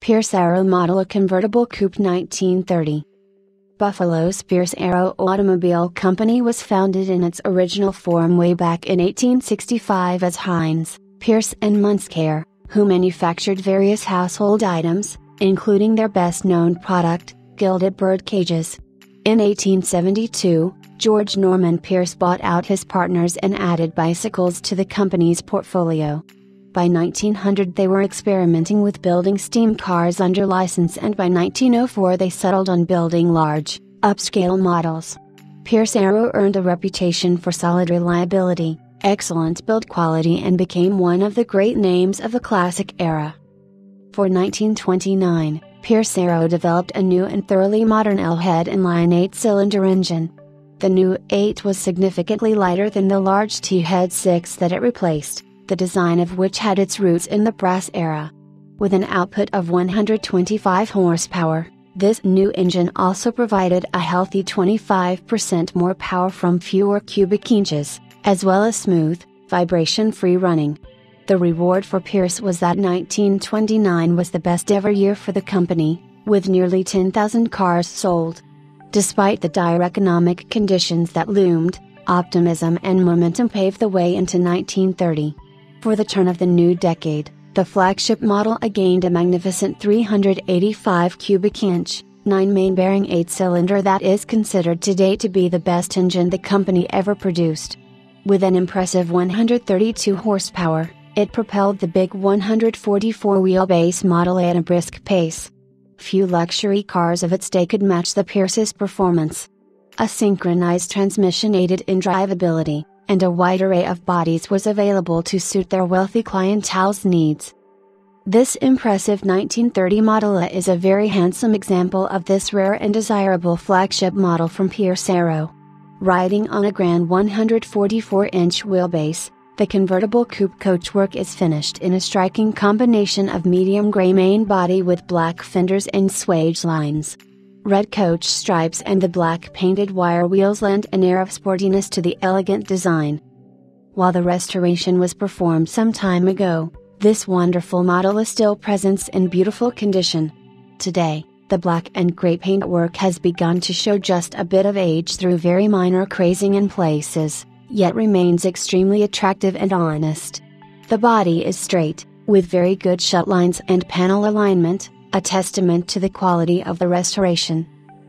Pierce Arrow Model A Convertible Coupe 1930. Buffalo's Pierce Arrow Automobile Company was founded in its original form way back in 1865 as Heintz, Pierce and Munschauer, who manufactured various household items, including their best known product, gilded bird cages. In 1872, George Norman Pierce bought out his partners and added bicycles to the company's portfolio. By 1900 they were experimenting with building steam cars under license and by 1904 they settled on building large, upscale models. Pierce Arrow earned a reputation for solid reliability, excellent build quality and became one of the great names of the classic era. For 1929, Pierce Arrow developed a new and thoroughly modern L-head inline 8-cylinder engine. The new 8 was significantly lighter than the large T-head 6 that it replaced the design of which had its roots in the brass era. With an output of 125 horsepower, this new engine also provided a healthy 25% more power from fewer cubic inches, as well as smooth, vibration free running. The reward for Pierce was that 1929 was the best ever year for the company, with nearly 10,000 cars sold. Despite the dire economic conditions that loomed, optimism and momentum paved the way into 1930. For the turn of the new decade, the flagship model gained a magnificent 385 cubic inch, 9 main bearing 8 cylinder that is considered today to be the best engine the company ever produced. With an impressive 132 horsepower, it propelled the big 144 wheelbase model at a brisk pace. Few luxury cars of its day could match the Pierce's performance. A synchronized transmission aided in drivability, and a wide array of bodies was available to suit their wealthy clientele's needs. This impressive 1930 Model A is a very handsome example of this rare and desirable flagship model from Pierce. Riding on a grand 144 inch wheelbase, the convertible coupe coachwork is finished in a striking combination of medium gray main body with black fenders and swage lines. Red coach stripes and the black painted wire wheels lend an air of sportiness to the elegant design. While the restoration was performed some time ago, this wonderful model is still present in beautiful condition. Today, the black and gray paintwork has begun to show just a bit of age through very minor crazing in places, yet remains extremely attractive and honest. The body is straight, with very good shut lines and panel alignment, a testament to the quality of the restoration.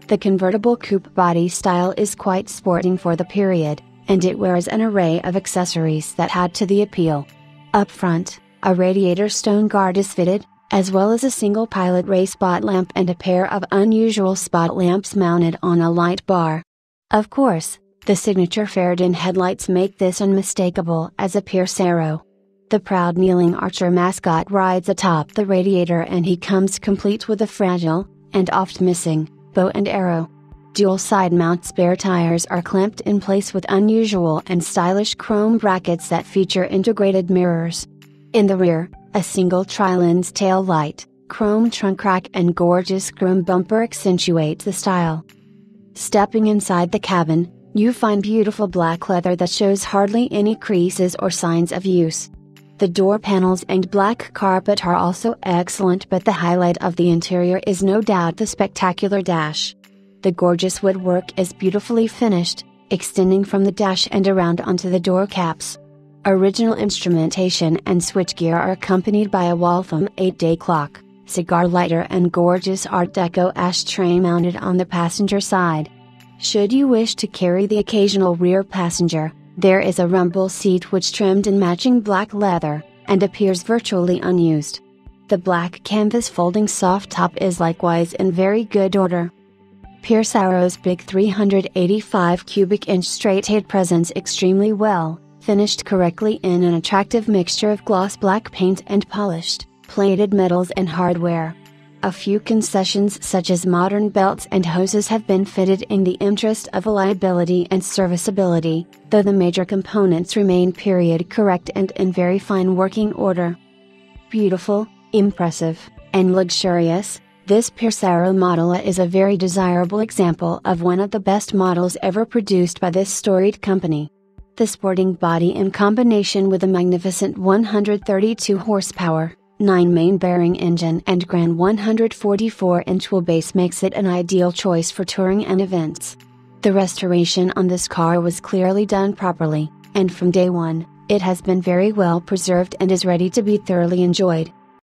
The convertible coupe body style is quite sporting for the period, and it wears an array of accessories that add to the appeal. Up front, a radiator stone guard is fitted, as well as a single pilot ray spot lamp and a pair of unusual spot lamps mounted on a light bar. Of course, the signature Faraday headlights make this unmistakable as a Pierce Arrow. The proud kneeling archer mascot rides atop the radiator and he comes complete with a fragile, and oft missing, bow and arrow. Dual side mount spare tires are clamped in place with unusual and stylish chrome brackets that feature integrated mirrors. In the rear, a single tri-lens tail light, chrome trunk rack and gorgeous chrome bumper accentuate the style. Stepping inside the cabin, you find beautiful black leather that shows hardly any creases or signs of use. The door panels and black carpet are also excellent but the highlight of the interior is no doubt the spectacular dash. The gorgeous woodwork is beautifully finished, extending from the dash and around onto the door caps. Original instrumentation and switchgear are accompanied by a Waltham 8-day clock, cigar lighter and gorgeous Art Deco ashtray mounted on the passenger side. Should you wish to carry the occasional rear passenger, there is a rumble seat which trimmed in matching black leather, and appears virtually unused. The black canvas folding soft top is likewise in very good order. Pierce Arrow's big 385 cubic inch straight eight presents extremely well, finished correctly in an attractive mixture of gloss black paint and polished, plated metals and hardware. A few concessions such as modern belts and hoses have been fitted in the interest of reliability and serviceability, though the major components remain period correct and in very fine working order. Beautiful, impressive, and luxurious, this Pierce Arrow model is a very desirable example of one of the best models ever produced by this storied company. The sporting body in combination with a magnificent 132 horsepower, 9 main bearing engine and Grand 144 inch wheelbase makes it an ideal choice for touring and events. The restoration on this car was clearly done properly, and from day one, it has been very well preserved and is ready to be thoroughly enjoyed.